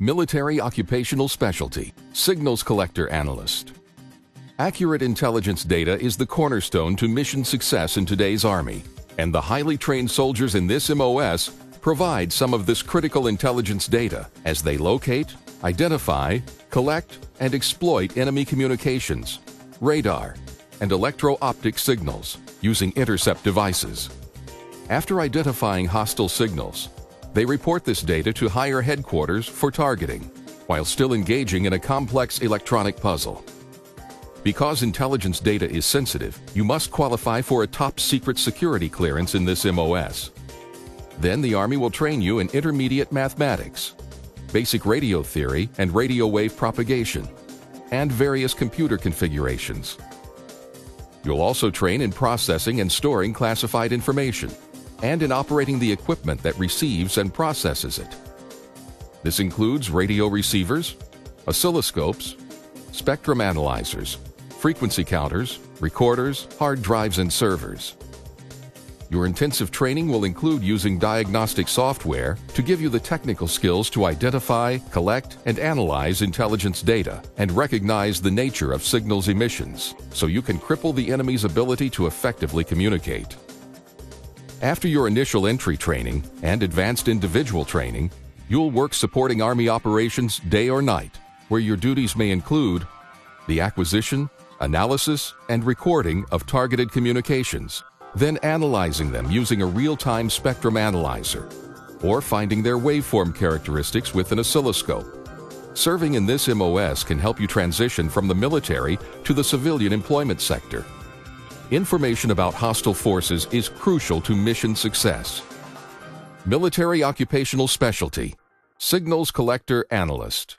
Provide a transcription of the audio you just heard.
Military Occupational Specialty, Signals Collector Analyst. Accurate intelligence data is the cornerstone to mission success in today's Army, and the highly trained soldiers in this MOS provide some of this critical intelligence data as they locate, identify, collect, and exploit enemy communications, radar, and electro-optic signals using intercept devices. After identifying hostile signals, they report this data to higher headquarters for targeting, while still engaging in a complex electronic puzzle. Because intelligence data is sensitive, you must qualify for a top secret security clearance in this MOS. Then the Army will train you in intermediate mathematics, basic radio theory and radio wave propagation, and various computer configurations. You'll also train in processing and storing classified information and in operating the equipment that receives and processes it. This includes radio receivers, oscilloscopes, spectrum analyzers, frequency counters, recorders, hard drives, and servers. Your intensive training will include using diagnostic software to give you the technical skills to identify, collect, and analyze intelligence data and recognize the nature of signals emissions so you can cripple the enemy's ability to effectively communicate. After your initial entry training and advanced individual training, you'll work supporting Army operations day or night, where your duties may include the acquisition, analysis, and recording of targeted communications, then analyzing them using a real-time spectrum analyzer, or finding their waveform characteristics with an oscilloscope. Serving in this MOS can help you transition from the military to the civilian employment sector Information about hostile forces is crucial to mission success. Military Occupational Specialty Signals Collector Analyst